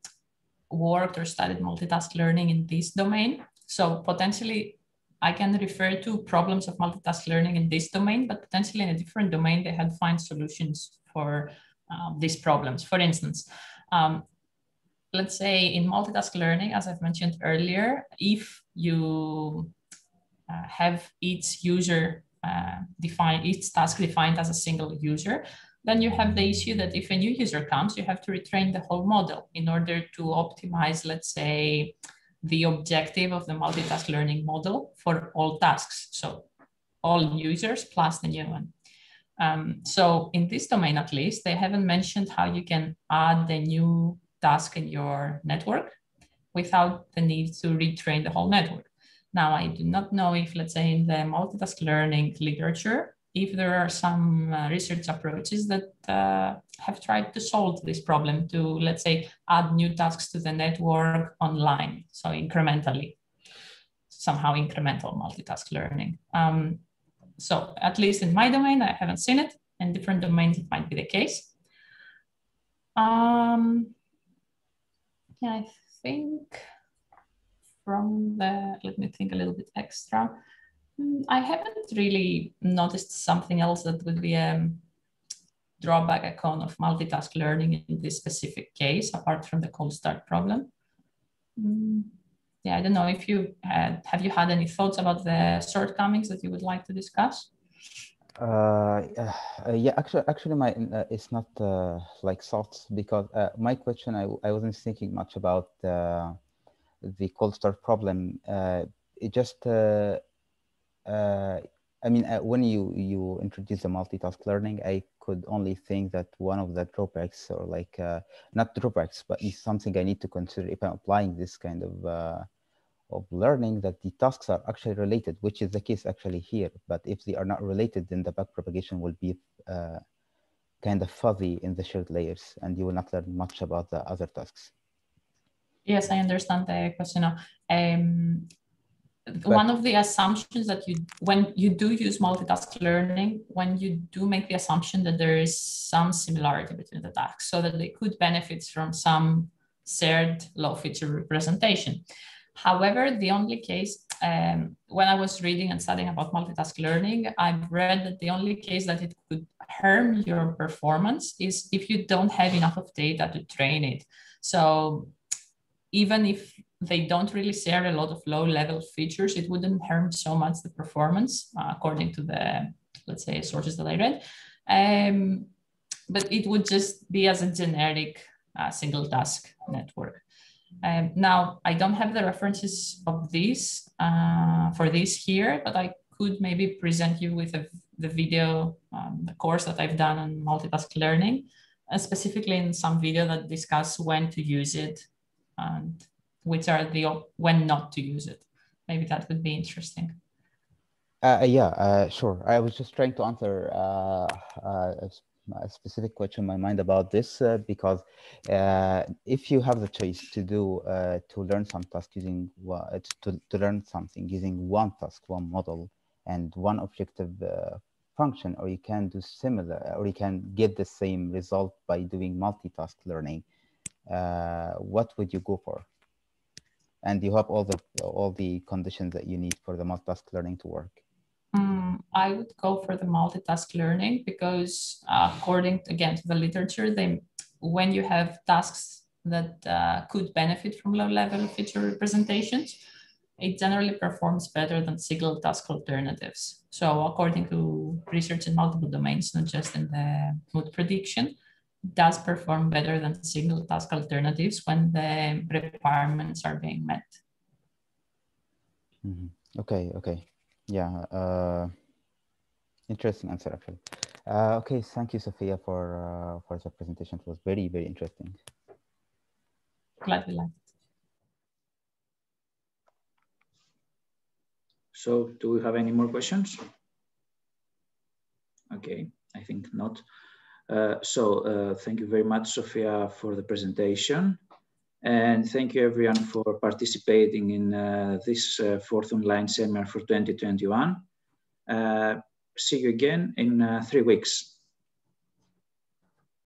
worked or studied multitask learning in this domain. So potentially I can refer to problems of multitask learning in this domain, but potentially in a different domain, they had find solutions for um, these problems. For instance, um, let's say in multitask learning, as I've mentioned earlier, if you uh, have each user uh, defined, each task defined as a single user, then you have the issue that if a new user comes, you have to retrain the whole model in order to optimize, let's say, the objective of the multitask learning model for all tasks. So all users plus the new one. Um, so in this domain, at least, they haven't mentioned how you can add the new task in your network without the need to retrain the whole network. Now, I do not know if, let's say, in the multitask learning literature, if there are some uh, research approaches that uh, have tried to solve this problem to, let's say, add new tasks to the network online, so incrementally, somehow incremental multitask learning. Um, so at least in my domain, I haven't seen it. In different domains, it might be the case. Um, yeah, I think from the, let me think a little bit extra. Hmm, I haven't really noticed something else that would be drawback icon of multitask learning in this specific case, apart from the cold start problem. Hmm, yeah, I don't know if you had, have you had any thoughts about the shortcomings that you would like to discuss? Uh, uh, yeah, actually, actually, my uh, it's not uh, like thoughts because uh, my question I, I wasn't thinking much about uh, the cold start problem. Uh, it just uh, uh, I mean, uh, when you you introduce the multitask learning, I could only think that one of the drawbacks, or like uh, not drawbacks, but it's something I need to consider if I'm applying this kind of uh, of learning that the tasks are actually related, which is the case actually here. But if they are not related, then the backpropagation will be uh, kind of fuzzy in the shared layers and you will not learn much about the other tasks. Yes, I understand the question. Um, but, one of the assumptions that you, when you do use multitask learning, when you do make the assumption that there is some similarity between the tasks so that they could benefit from some shared low feature representation. However, the only case, um, when I was reading and studying about multitask learning, I've read that the only case that it could harm your performance is if you don't have enough of data to train it. So even if they don't really share a lot of low level features, it wouldn't harm so much the performance uh, according to the, let's say, sources that I read. Um, but it would just be as a generic uh, single task network. Um, now, I don't have the references of this uh, for this here, but I could maybe present you with a, the video, um, the course that I've done on multitask learning, uh, specifically in some video that discuss when to use it and which are the when not to use it. Maybe that would be interesting. Uh, yeah, uh, sure. I was just trying to answer uh, uh a specific question in my mind about this uh, because uh, if you have the choice to do uh, to learn some task using uh, to, to learn something using one task one model and one objective uh, function or you can do similar or you can get the same result by doing multitask learning uh, what would you go for and you have all the all the conditions that you need for the multitask learning to work um, I would go for the multitask learning because uh, according to, again to the literature, they when you have tasks that uh, could benefit from low level feature representations, it generally performs better than single task alternatives. So according to research in multiple domains, not just in the mood prediction, does perform better than single task alternatives when the requirements are being met. Mm -hmm. Okay, okay yeah uh, interesting answer actually. Uh, okay, thank you, Sophia, for uh, for the presentation. It was very very interesting. Glad we liked. So, do we have any more questions? Okay, I think not. Uh, so, uh, thank you very much, Sofia, for the presentation. And thank you everyone for participating in uh, this uh, fourth online seminar for 2021. Uh, see you again in three weeks.